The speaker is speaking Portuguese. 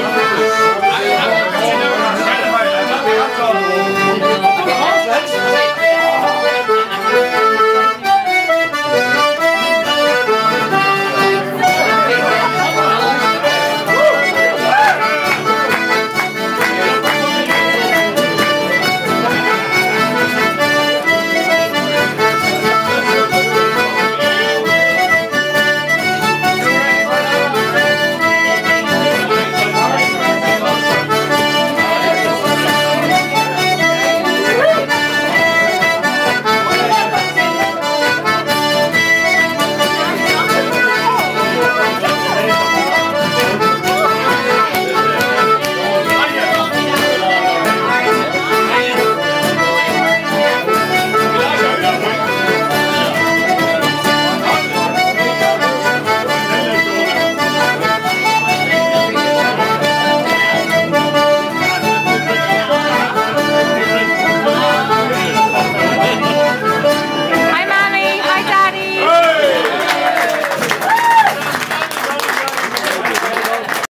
Música